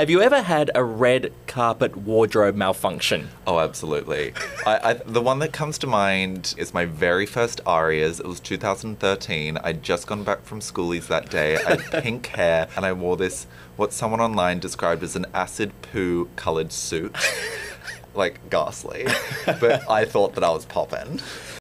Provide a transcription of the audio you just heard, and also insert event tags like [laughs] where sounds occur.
Have you ever had a red carpet wardrobe malfunction? Oh, absolutely. I, I, the one that comes to mind is my very first Arias. It was 2013. I'd just gone back from schoolies that day. I had [laughs] pink hair and I wore this, what someone online described as an acid poo coloured suit. [laughs] like, ghastly. But I thought that I was poppin'.